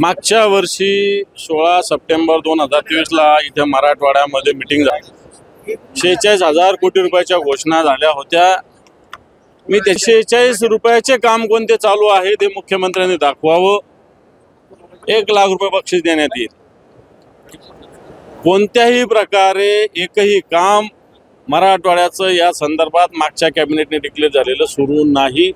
मागच्या वर्षी सोळा सप्टेंबर दोन हजार तेवीसला इथे मराठवाड्यामध्ये मिटिंग झाली. शेहेचाळीस हजार कोटी रुपयाच्या घोषणा झाल्या होत्या. मी ते शेहेचाळीस रुपयाचे काम कोणते चालू आहे ते मुख्यमंत्र्यांनी दाखवावं. एक लाख रुपये बक्षीस देण्यात येईल. कोणत्याही प्रकारे एकही काम मराठवाड्याचं या संदर्भात मागच्या कॅबिनेटने डिक्लेअर झालेलं सुरू नाही.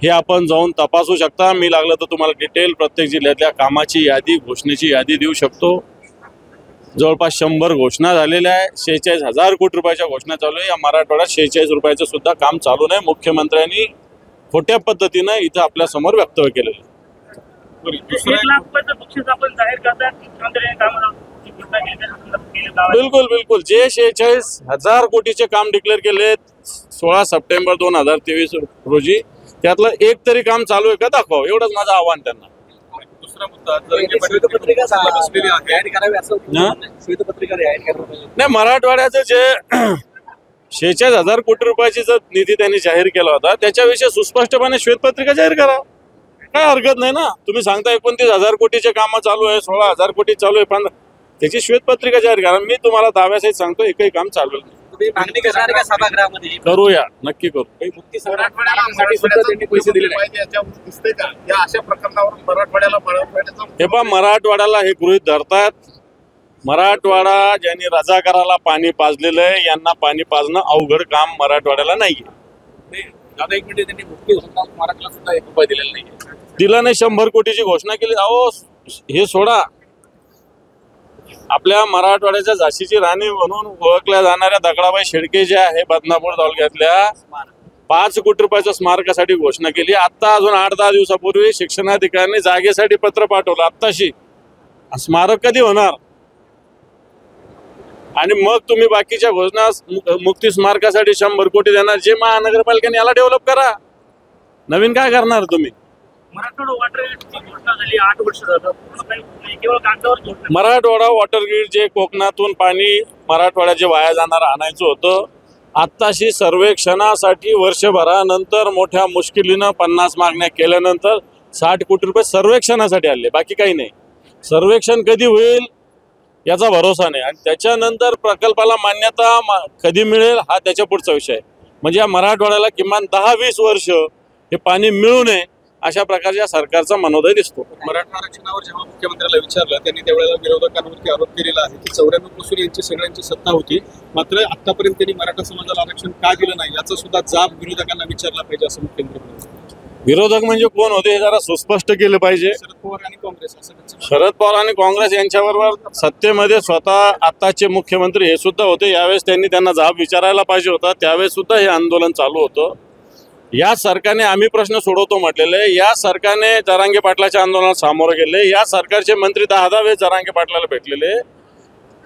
हे आपण जाऊन तपासू शकता. मी लागलं तर तुम्हाला डिटेल प्रत्येक जिल्ह्यातल्या कामाची यादी घोषणेची यादी देऊ शकतो. जवळपास शंभर घोषणा झालेल्या आहे. शेहेचाळीस हजार कोटी रुपयाच्या घोषणा चालू आहे. या मराठवाड्यात शेहेचाळीस रुपयाचं सुद्धा काम चालू नाही. मुख्यमंत्र्यांनी खोट्या पद्धतीनं इथं आपल्यासमोर वक्तव्य केलेलं बिलकुल बिलकुल. जे शेहेचाळीस हजार कोटीचे काम डिक्लेअर केले सोळा सप्टेंबर दोन हजार तेवीस रोजी त्यातलं एक तरी काम चालू आहे का? दाखवा एवढंच माझं आव्हान त्यांना. दुसरा मुद्दा नाही? मराठवाड्याचं जे शेहेचाळीस हजार कोटी रुपयाची जर निधी त्यांनी जाहीर केला होता त्याच्याविषयी सुस्पष्टपणे श्वेतपत्रिका जाहीर करा. काय हरकत नाही ना? तुम्ही सांगता एकोणतीस हजार कोटीचे कामं चालू आहे सोळा हजार कोटी चालू आहे पंधरा त्याची श्वेतपत्रिका जाहीर करा. मी तुम्हाला दाव्यासहित सांगतो एकही काम चालू नाही. मागणी करणार का सभागृहामध्ये? करूया नक्की करू. काही मुक्ती संग्रामासाठी सुद्धा त्यांनी पैसे दिले नाही. दिसते का? या अशा प्रकरणावर मराठवाड्याला मराठवाड्याचा हे पहा मराठवाड्याला हे गृहित धरतात. मराठवाडा ज्यांनी रजाकाराला पाणी पाजलेलं आहे यांना पाणी पाजणं अवघड काम मराठवाड्याला नाहीये. नाही, दादा एक मिनिट त्यांनी मुक्ती संग्राम स्मारकाला सुद्धा एक रुपये दिलेला नाही दिलं नाही शंभर कोटीची घोषणा केली. अहो हे सोडा. आपल्या मराठवाड्याच्या झाशीची राणी म्हणून ओळखल्या जाणाऱ्या दगडाबाई शेडके ज्या आहे बदनापूर तालुक्यातल्या पाच कोटी रुपयाच्या स्मारकासाठी घोषणा केली. आता अजून आठ दहा दिवसापूर्वी शिक्षणाधिकाऱ्यांनी जागेसाठी पत्र पाठवलं आत्ताशी. स्मारक कधी होणार? आणि मग तुम्ही बाकीच्या घोषणा मुक्ती स्मारकासाठी शंभर कोटी देणार जे महानगरपालिकेने याला डेव्हलप करा. नवीन काय करणार तुम्ही? मराठवाडा वॉटर ग्रीडची घोषणा झाली आठ वर्ष झालं. पूर्ण काही नाही. केवळ कागदावर घोषणा मराठवाडा वॉटर ग्रीड जे कोकणातून पाणी मराठवाड्याचे वाया जाणार आणायचं होतं आत्ताशी सर्वेक्षणासाठी वर्षभरानंतर मोठ्या मुश्किलीनं पन्नास मागण्या केल्यानंतर साठ कोटी रुपये सर्वेक्षणासाठी आले बाकी काही नाही. सर्वेक्षण कधी होईल याचा भरोसा नाही. आणि त्याच्यानंतर प्रकल्पाला मान्यता मा- कधी मिळेल हा त्याच्या पुढचा विषय आहे. म्हणजे या मराठवाड्याला किमान दहा वीस वर्ष हे पाणी मिळू नये अशा प्रकारच्या सरकारचा मनोदय दिसतो. मराठा आरक्षणावर जेव्हा मुख्यमंत्र्याला विचारलं त्यांनी त्यावेळेला विरोधकांवरती आरोप केलेला आहे की चौऱ्याण्णवपासून यांची सगळ्यांची सत्ता होती मात्र आतापर्यंत त्यांनी मराठा समाजाला आरक्षण का दिलं नाही याचा सुद्धा जाब विरोधकांना विचारला पाहिजे असं मुख्यमंत्री. विरोधक म्हणजे कोण होते हे जरा सुस्पष्ट केलं पाहिजे. शरद पवार आणि काँग्रेस असं शरद पवार आणि काँग्रेस यांच्याबरोबर सत्तेमध्ये स्वतः आताचे मुख्यमंत्री हे सुद्धा होते यावेळेस त्यांनी त्यांना जाब विचारायला पाहिजे होता त्यावेळेस सुद्धा हे आंदोलन चालू होतं. या सरकारने आम्ही प्रश्न सोडवतो म्हटलेले या सरकारने जरांगे पाटलाच्या आंदोलनात सामोरं गेले या सरकारचे मंत्री दहा दहा वेळेस जरांगे पाटलाला भेटलेले.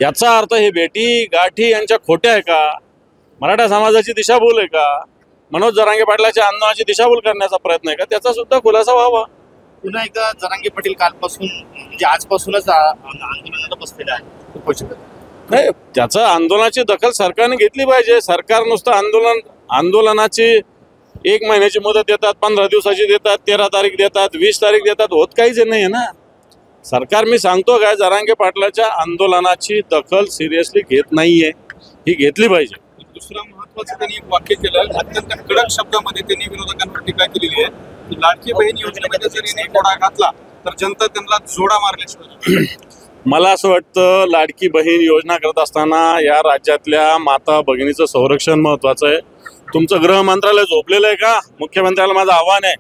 याचा अर्थ हे भेटी गाठी यांच्या खोट्या आहे का? मराठा समाजाची दिशाभूल आहे का? मनोज जरांगे पाटलाच्या आंदोलनाची दिशाभूल करण्याचा प्रयत्न आहे का? त्याचा सुद्धा खुलासा व्हावा. पुन्हा एकदा जरांगे पाटील कालपासून म्हणजे आजपासूनच आंदोलनाला बसलेले आहे. नाही त्याचं आंदोलनाची दखल सरकारने घेतली पाहिजे. सरकार नुसतं आंदोलन आंदोलनाची एक महिन्याची मुदत देतात पंधरा दिवसाची देतात तेरा तारीख देतात वीस तारीख देतात होत काहीच नाही ना. सरकार मी सांगतो काय जरांगे पाटलाच्या आंदोलनाची दखल सिरियसली घेत नाहीये. ही घेतली पाहिजे. दुसरं महत्वाचं त्यांनी एक वाक्य केलं अत्यंत कडक शब्दामध्ये त्यांनी विरोधकांवर टीका केलेली आहे. लाडकी बहीण योजनेमध्ये जरी घोडा घातला तर जनता त्यांना जोडा मारल्याशिवाय. मला असं वाटतं लाडकी बहीण योजना करत असताना या राज्यातल्या माता भगिनीचं संरक्षण महत्वाचं आहे. तुमचं गृह मंत्रालय झोपलेलं आहे का? मुख्यमंत्र्याला माझं आव्हान आहे.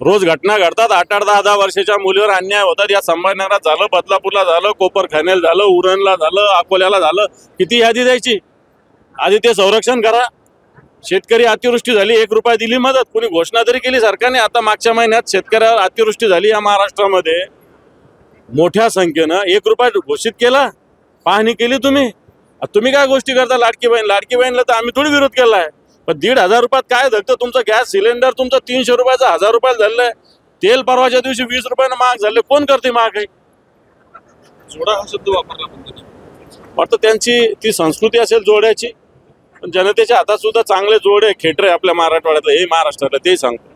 रोज घटना घडतात आठ आठ दहा दहा वर्षाच्या मुलीवर अन्याय होतात. या संभाजीनगरात झालं बदलापूरला झालं कोपरखानेला झालं उरणला झालं अकोल्याला झालं. किती यादी द्यायची? आधी ते संरक्षण करा. शेतकरी अतिवृष्टी झाली एक रुपया दिली मदत. कोणी घोषणा तरी केली सरकारने. आता मागच्या महिन्यात शेतकऱ्यावर अतिवृष्टी झाली या महाराष्ट्रामध्ये. मोठ्या संख्येनं एक रुपया घोषित केला पाहणी केली तुम्ही. तुम्ही काय गोष्टी करता? लाडकी बहीण लाडकी बहीणला तर आम्ही थोडी विरोध केलाय. पण दीड हजार रुपयात काय धकतं? तुमचं गॅस सिलेंडर तुमचं तीनशे रुपयाचा हजार रुपयाला झालंय तेल परवाच्या दिवशी वीस रुपयानं महाग झाले. कोण करते महाग आहे जोडा हा शब्द वापरला वाटतं त्यांची ती संस्कृती असेल जोड्याची. पण जनतेच्या हातात सुद्धा चांगले जोड आहे खेटर आहे आपल्या मराठवाड्यातलं हे महाराष्ट्रातलं ते सांगतो.